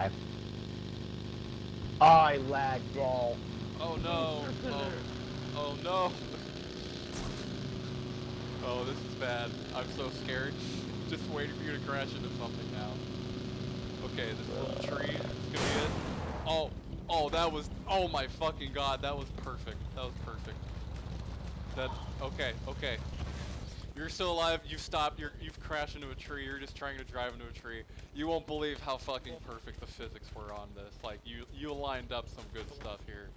I. Oh, I lagged, ball. Oh no. Oh, oh no. Oh, this is bad. I'm so scared. Just waiting for you to crash into something now. Okay, this little tree is gonna be it. Oh, oh, that was, oh my fucking god, that was perfect. That was perfect. That, okay, okay. You're still alive, you've stopped, you're, you've crashed into a tree, you're just trying to drive into a tree. You won't believe how fucking perfect the physics were on this. Like, you, you lined up some good stuff here.